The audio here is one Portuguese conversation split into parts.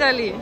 fazendo ali?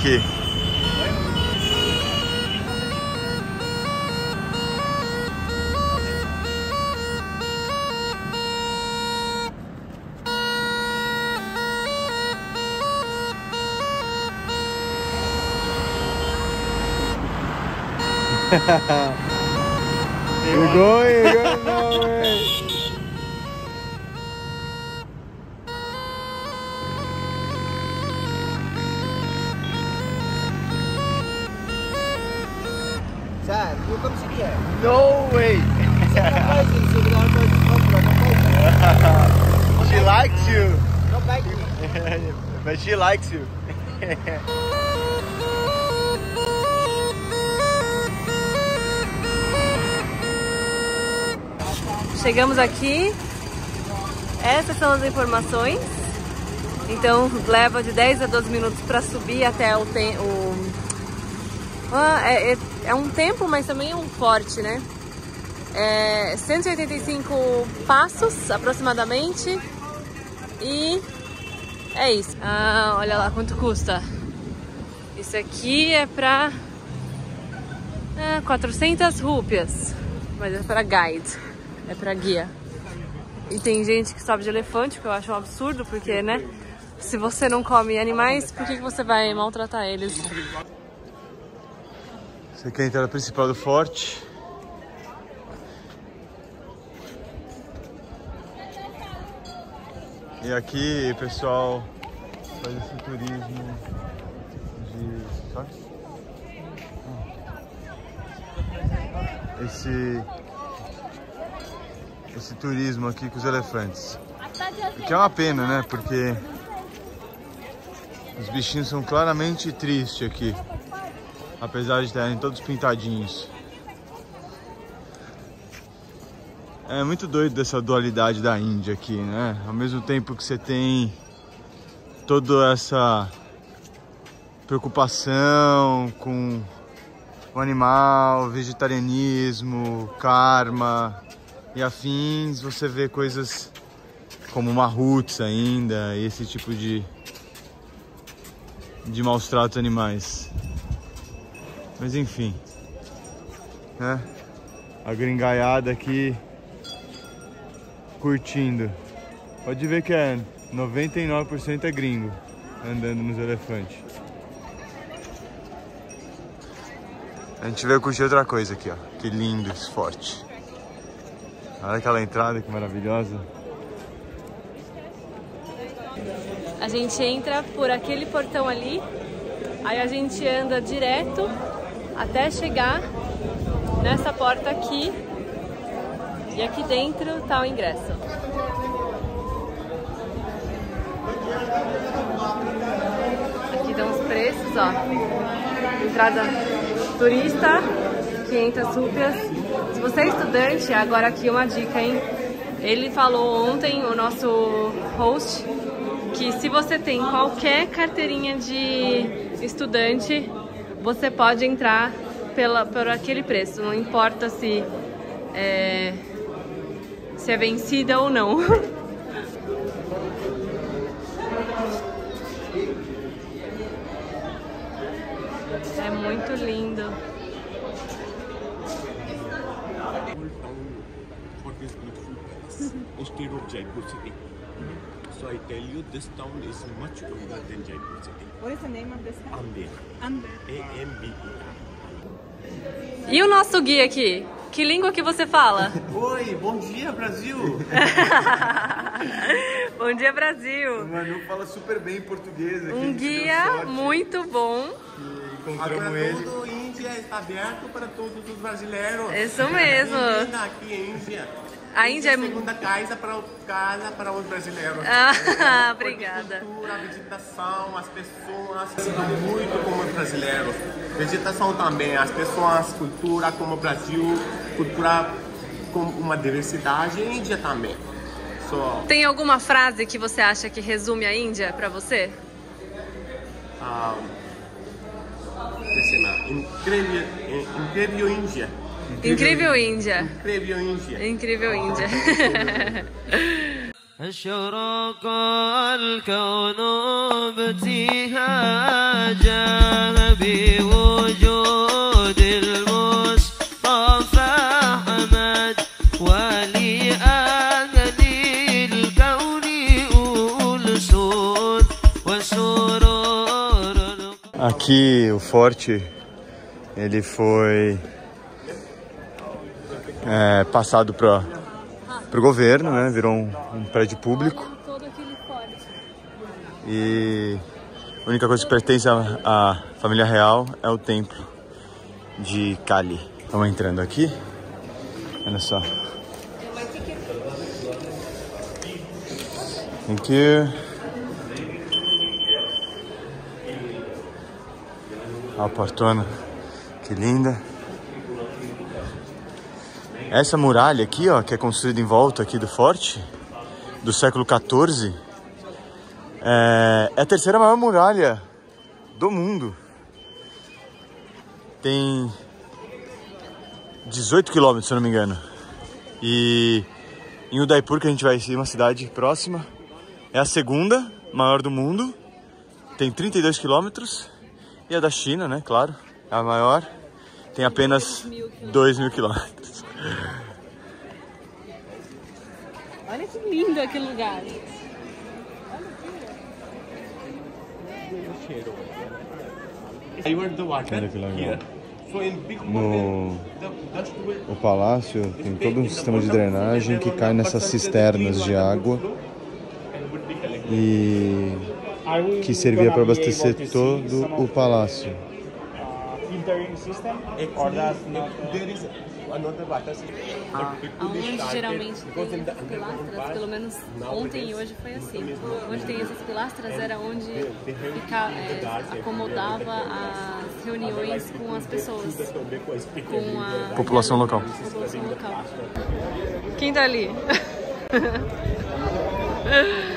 Aqui. You're going, you're going a place. She likes you. Not like me. But she likes you. Chegamos aqui. Essas são as informações. Então leva de 10 a 12 minutos para subir até o, o... Ah, é, é, é um tempo, mas também é um forte, né? É 185 passos aproximadamente. E é isso. Ah, olha lá quanto custa. Isso aqui é pra ah, 400 rúpias. Mas é pra guide. É pra guia. E tem gente que sobe de elefante, que eu acho um absurdo, porque, né? Se você não come animais, por que, que você vai maltratar eles? Essa aqui é a entrada principal do forte. E aqui, pessoal, faz esse turismo de. Sabe? Esse. Esse turismo aqui com os elefantes. O que é uma pena, né? Porque os bichinhos são claramente tristes aqui apesar de estarem todos pintadinhos. É muito doido essa dualidade da Índia aqui, né? Ao mesmo tempo que você tem toda essa preocupação com o animal, vegetarianismo, karma e afins, você vê coisas como marruts ainda, esse tipo de de maus tratos animais. Mas enfim, né? A gringaiada aqui curtindo. Pode ver que é 99% é gringo andando nos elefantes. A gente veio curtir outra coisa aqui, ó. Que lindo esse forte. Olha aquela entrada que maravilhosa. A gente entra por aquele portão ali, aí a gente anda direto até chegar nessa porta aqui. E aqui dentro tá o ingresso. Aqui dão os preços, ó. Entrada turista, 500 rúpias. Se você é estudante, agora aqui uma dica, hein? Ele falou ontem, o nosso host, que se você tem qualquer carteirinha de estudante, você pode entrar pela, por aquele preço, não importa se é, se é vencida ou não. É muito lindo. Beautiful city. So I tell you, this town is much older than Jaipur city. What is the name of this town? Amber, Amber. A-M-B-E-R. E o nosso guia aqui? Que língua que você fala? Oi, bom dia Brasil! Bom dia, Brasil! O Manu fala super bem português aqui. a Um guia muito bom. que Encontramos ele. todo Índia está aberto para todos os brasileiros. Isso mesmo. Aqui em Índia. A Índia é mu- segunda casa para casa para os brasileiros. Ah, obrigada. Cultura, vegetação, as pessoas, muito como os brasileiros. Vegetação também, as pessoas, cultura como o Brasil, cultura com uma diversidade, Índia também. So, Tem alguma frase que você acha que resume a Índia pra você? um, incrível, incrível Índia. Incrível Índia. Incrível Índia. Incrível Índia. أشرق الكون ابتهاجا بوجود المصطفى أحمد ولأهل الكون أنس وسرور Aqui o forte ele foi é, passado para o governo, né? Virou um, um prédio público. E a única coisa que pertence à, família real é o templo de Kali. Estamos entrando aqui. Olha só. Thank you. Olha a portona. Que linda. Essa muralha aqui, ó, que é construída em volta aqui do forte, do século 14, é, é a terceira maior muralha do mundo. Tem 18 quilômetros, se eu não me engano. E em Udaipur, que a gente vai ir, uma cidade próxima, é a segunda maior do mundo. Tem 32 quilômetros. E a da China, né? Claro, é a maior. Tem apenas 2 mil quilômetros. Olha que lindo aquele lugar. Divert the water Olha que legal. No o palácio tem todo um sistema de drenagem que cai nessas cisternas de água e que servia para abastecer todo o palácio. Be Aonde geralmente tem essas pilastras, pelo menos ontem e hoje foi assim. Onde tem essas pilastras era onde fica, é, acomodava as reuniões com as pessoas, com a População local. população local. Quem tá ali?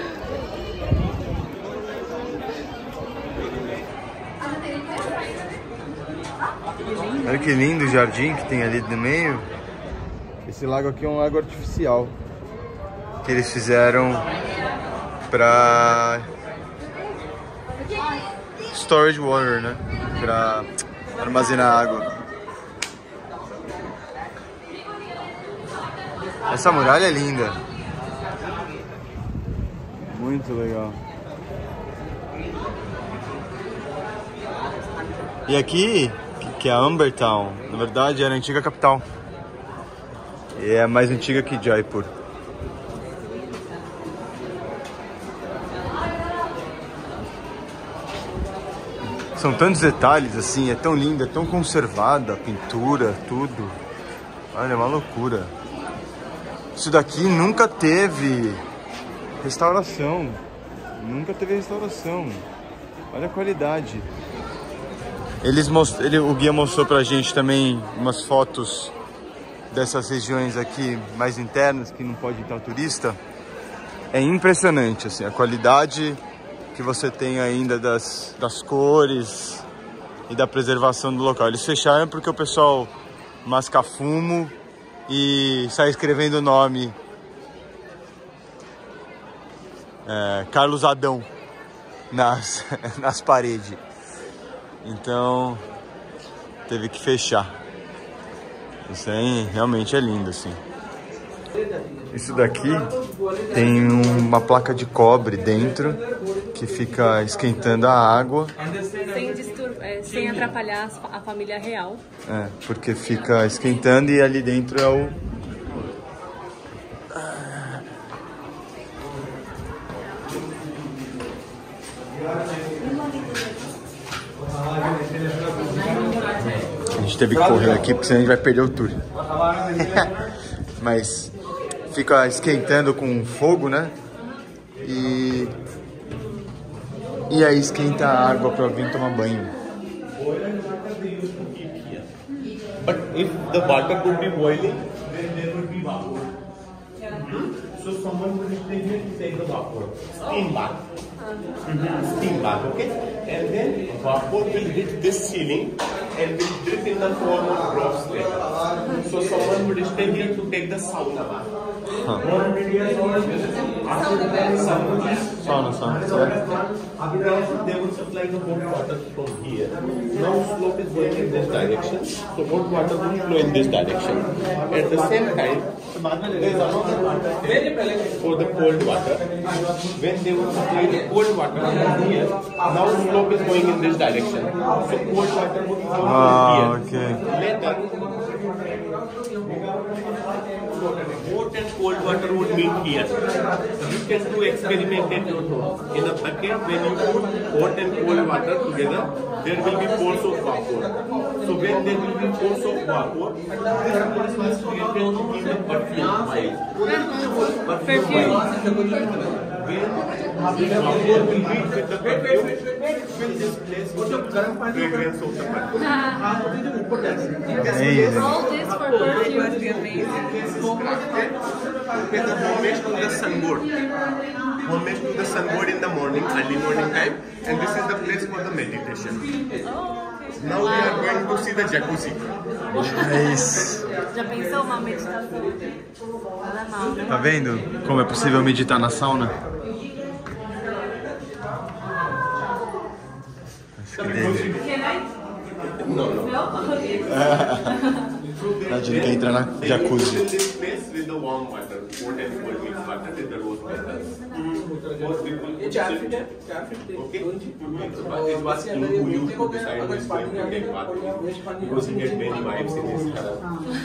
Olha que lindo o jardim que tem ali no meio. Esse lago aqui é um lago artificial que eles fizeram para storage water, né? Para armazenar água. Essa muralha é linda. Muito legal. E aqui, que é a Ambertown, na verdade era a antiga capital. E é mais antiga que Jaipur. São tantos detalhes assim, é tão linda, é tão conservada a pintura, tudo. Olha, é uma loucura. Isso daqui nunca teve restauração. Nunca teve restauração. Olha a qualidade. Eles most... Ele, o guia mostrou pra gente também umas fotos dessas regiões aqui mais internas que não pode entrar turista. É impressionante assim, a qualidade que você tem ainda das, das cores e da preservação do local. Eles fecharam porque o pessoal masca fumo e sai escrevendo o nome é, Carlos Adão nas, nas paredes. Então teve que fechar. Isso aí realmente é lindo, assim. Isso daqui tem uma placa de cobre dentro que fica esquentando a água, Sem, distur- é, sem atrapalhar a família real. é, porque fica esquentando e ali dentro é o. A gente teve que correr aqui porque senão a gente vai perder o tour. Mas fica esquentando com fogo, né? E. E aí esquenta a água pra vir tomar banho. But if the water could be boiling, then there would be vapor. So someone would take the vapor. Steam bath. Steam bath, okay? And then vapor will hit this ceiling and will drip in the form of drops later. So someone would stay here to take the sauna bath. 100 years old, after that, sauna Sauna, sauna. After that, they will supply the hot water from here. Now slope is going in this direction, so hot water will flow in this direction. At the same time, for the cold water. When they will supply the cold water here, now slope is going in this direction. So cold water will flow Ah, here. Okay. Later, cold water would meet here. You can do experiment at your home. In a bucket, when you put hot and cold water together, there will be pores of vapor. So when there will be pores of vapor, this pores was created to give the perfume. Perfume. When this vapor will meet with the perfume, place with the fragrance of the perfume. Amazing. All this for perfume. This is crafted with the homage to the sunboard. Homage to the sunboard in the morning, early morning time, and this is the place for the meditation. Now we are going to see the jacuzzi. Nice. Já pensou uma meditação? Mal, né? Tá vendo como é possível meditar na sauna? Acho que dele. Tadinho, quer entrar na Fill jacuzzi. this place with the warm water, hot and cold mixed water with the rose petals. Most people put it- Okay? It was him who used to decide who is going to take bath. Because he get many wives in his house.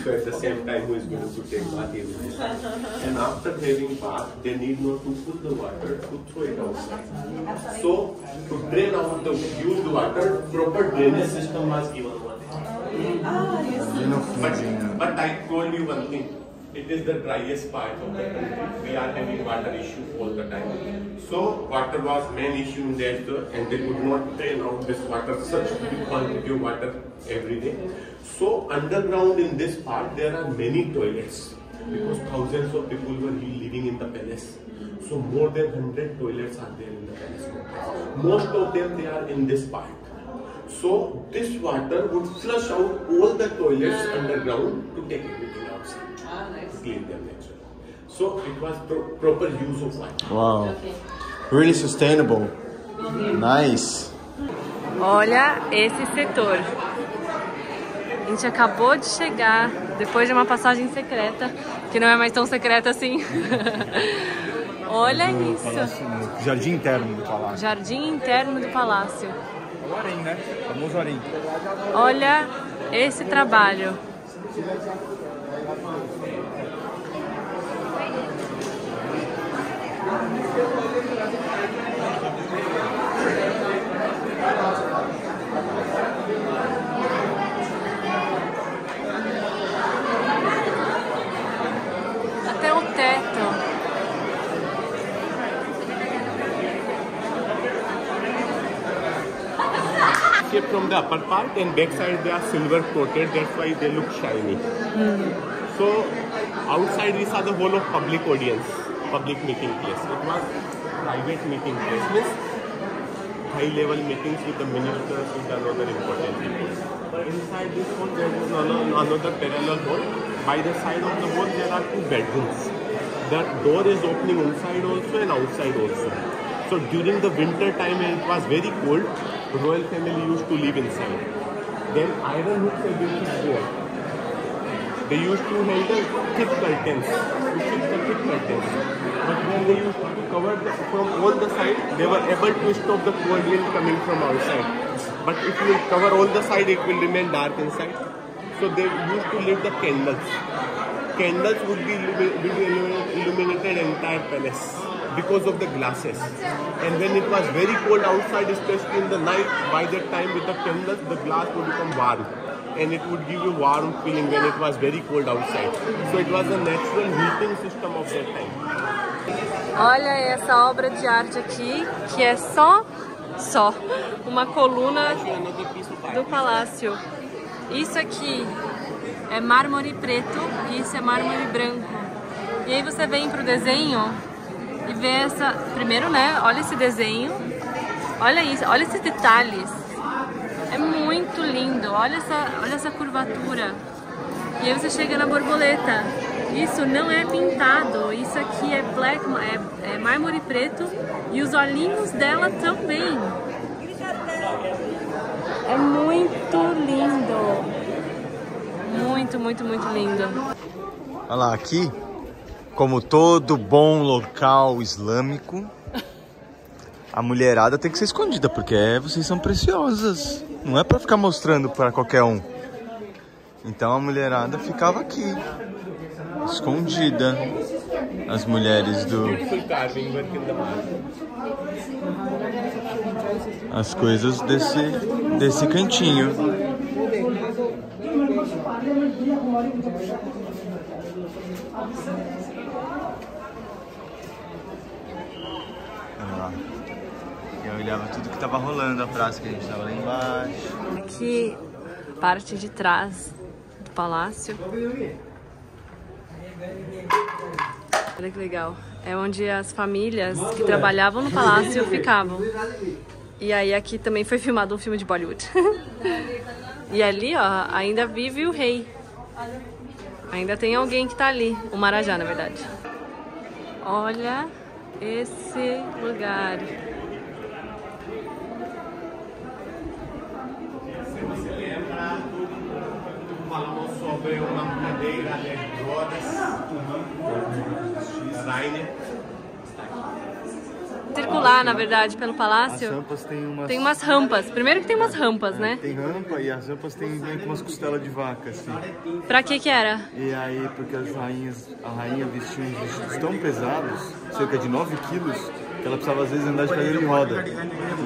So at the same time who is going to take bath he will decide. And after having bath, they need not to pull the water to throw it outside. So to drain out the used water, proper drainage system was given over there. E no But, but I told you one thing. It is the driest part of the country. We are having water issue all the time. So water was main issue in that, uh, and they could not drain out this water, such big quantity of water every day. So underground in this part there are many toilets because thousands of people were living in the palace. So more than hundred toilets are there in the palace complex. Most of them they are in this part. So this water would flush out all the toilets underground to take everything outside, to clean them naturally. So it was pro- proper use of water. Wow. Really sustainable. Nice. Olha esse setor. A gente acabou de chegar depois de uma passagem secreta, que não é mais tão secreta assim. Olha No isso. palácio, no jardim interno do palácio. Jardim interno do palácio. O harém, né? O famoso harém. Olha esse trabalho. Here the upper part and back side they are silver coated, that's why they look shiny. mm. So outside we saw the whole of public audience, public meeting place. It was private meeting place, means high level meetings with the ministers with another important people. Inside this hall there is another, parallel hall. By the side of the hall there are two bedrooms. The door is opening inside also and outside also. So during the winter time it was very cold, royal family used to live inside. then iron hooks have been put there. They used to handle thick curtains, to the thick curtains. But when they used to cover the, from all the sides, they were able to stop the cold wind coming from outside. But if you cover all the side, it will remain dark inside. So they used to lit the candles. Candles would be will be illuminated entire palace because of the glasses. And when it was very cold outside, especially in the night, by that time with the candles, the glass would become warm. And it would give you warm feeling when it was very cold outside. So it was a natural heating system of that time. Olha essa obra de arte aqui, que é só, só, uma coluna do palácio. Isso aqui é mármore preto e isso é mármore branco. E aí você vem pro desenho e vê essa... Primeiro, né, olha esse desenho. Olha isso, olha esses detalhes. É muito lindo. Olha essa, olha essa curvatura. E aí você chega na borboleta. Isso não é pintado. Isso aqui é black, é, é mármore preto e os olhinhos dela também. É muito lindo. Muito, muito, muito lindo. Olha lá, aqui, como todo bom local islâmico, a mulherada tem que ser escondida, porque é- vocês são preciosas. Não é pra ficar mostrando pra qualquer um. Então a mulherada ficava aqui, escondida. As mulheres do. As coisas desse, desse cantinho. Olha lá. Eu olhava tudo que tava rolando, a praça que a gente tava lá embaixo. Aqui, parte de trás do palácio. Olha que legal. É onde as famílias que trabalhavam no palácio ficavam. E aí aqui também foi filmado um filme de Bollywood. e ali, ó, ainda vive o rei. Ainda tem alguém que tá ali, o Marajá, na verdade. Olha esse lugar. Sobre uma cadeira de rodas. Rainer. Circular, na verdade, pelo As palácio. rampas tem umas. Tem umas rampas. Primeiro que tem umas rampas, né? Tem rampa e as rampas tem vem com umas costelas de vaca, assim. Pra que que era? E aí, porque as rainhas, a rainha vestia uns vestidos tão pesados, cerca de 9 quilos, que ela precisava às vezes andar de cadeira de roda.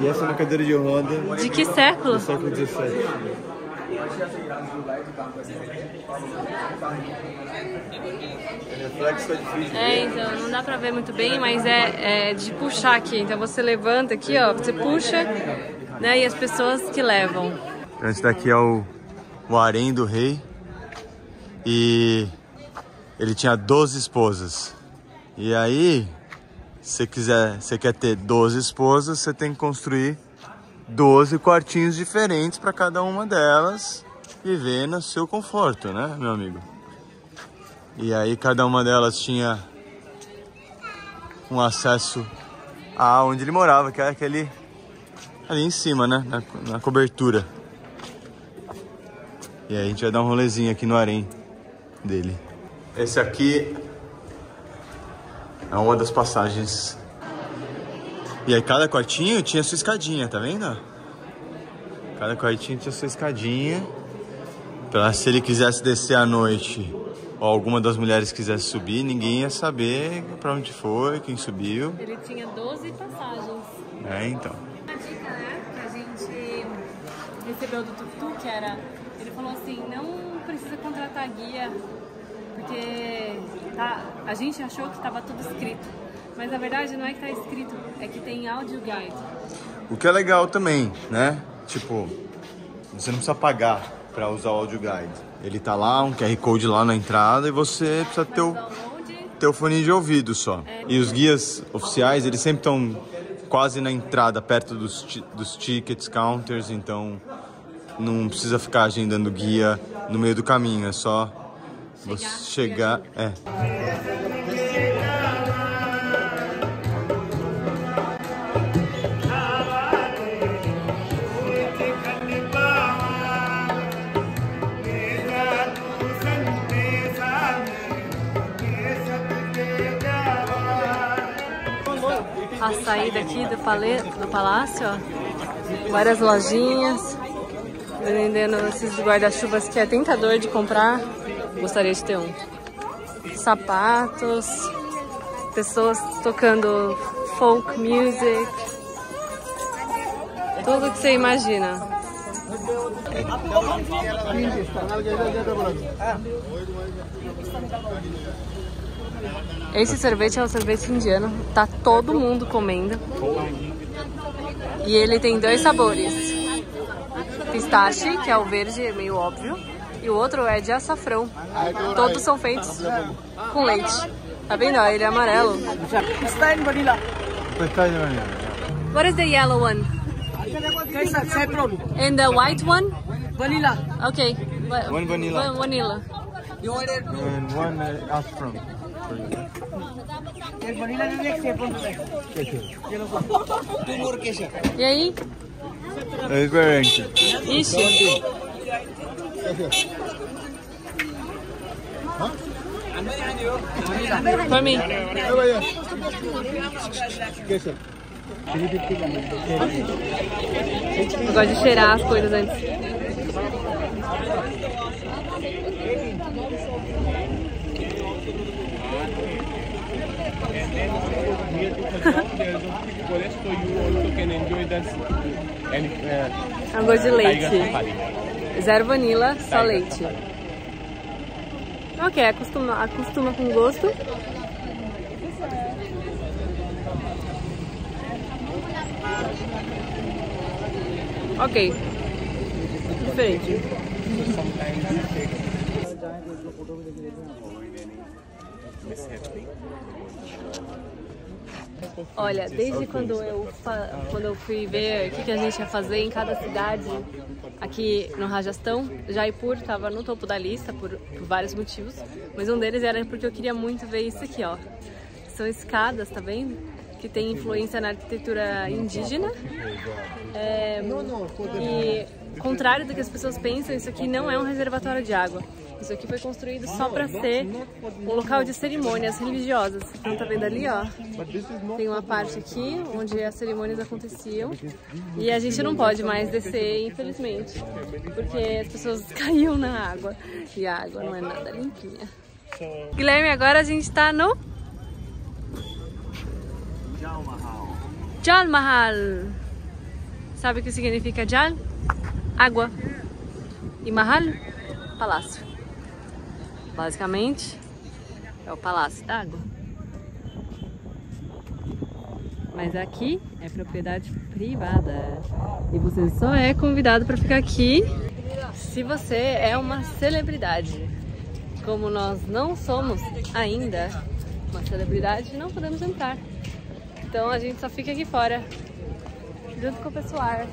E essa é uma cadeira de roda De que século? do século XVII. Reflexo tá. É, então, não dá pra ver muito bem, mas é, é de puxar aqui. Então você levanta aqui, ó, você puxa, né? E as pessoas que levam. Esse daqui é o, o harém do rei. E ele tinha 12 esposas. E aí, se quiser, você quer ter 12 esposas, você tem que construir 12 quartinhos diferentes para cada uma delas viver no seu conforto, né, meu amigo? E aí cada uma delas tinha um acesso a onde ele morava, que era aquele ali em cima, né, na, na cobertura. E aí a gente vai dar um rolezinho aqui no harém dele. Esse aqui é uma das passagens. E aí cada quartinho tinha sua escadinha, tá vendo? Cada quartinho tinha sua escadinha. Pra se ele quisesse descer à noite, ou alguma das mulheres quisesse subir, ninguém ia saber pra onde foi, quem subiu. Ele tinha 12 passagens. É, então. Uma dica, né, que a gente recebeu do Tutu, que era... Ele falou assim, não precisa contratar guia, porque tá, a gente achou que estava tudo escrito. Mas na verdade não é que tá escrito, é que tem áudio guide. O que é legal também, né? Tipo, você não precisa pagar pra usar o audio guide. Ele tá lá, um QR Code lá na entrada e você precisa ter o, Download, ter o fone de ouvido só. E os guias oficiais, eles sempre estão quase na entrada, perto dos, dos tickets, counters, então não precisa ficar agendando guia no meio do caminho, é só você chegar. É. saída aqui do, do palácio, ó. Várias lojinhas. Vendendo esses guarda-chuvas que é tentador de comprar. Gostaria de ter um. Sapatos. Pessoas tocando folk music. Tudo que você imagina. Esse sorvete é o sorvete indiano. Tá todo mundo comendo. E ele tem dois sabores. Pistache, que é o verde, é meio óbvio. E o outro é de açafrão. Todos são feitos com leite. Tá vendo? Ele é amarelo. Pista and vanilla. What is the yellow one? And the white one? Vanilla. Okay. One vanilla. One vanilla. And one uh. E aí? É diferente. Ixi. Para mim. Eu gosto de cheirar as coisas antes. Um gosto de leite. Zero vanilla, só leite. Ok, acostuma, acostuma com gosto. Ok. Diferente. Olha, desde quando eu, quando eu fui ver o que, que a gente ia fazer em cada cidade aqui no Rajastão, Jaipur estava no topo da lista por, por vários motivos, mas um deles era porque eu queria muito ver isso aqui, ó. São escadas, tá vendo? Que tem influência na arquitetura indígena. É, e, contrário do que as pessoas pensam, isso aqui não é um reservatório de água. Isso aqui foi construído só para ser um local de cerimônias religiosas. Então tá vendo ali, ó? Tem uma parte aqui onde as cerimônias aconteciam e a gente não pode mais descer, infelizmente, porque as pessoas caíam na água e a água não é nada limpinha. Guilherme, agora a gente tá no Jal Mahal. Sabe o que significa Jal? Água. E Mahal? Palácio. Basicamente, é o Palácio d'Água. Mas aqui é propriedade privada. E você só é convidado para ficar aqui se você é uma celebridade. Como nós não somos ainda uma celebridade, não podemos entrar. Então a gente só fica aqui fora, junto com o pessoal.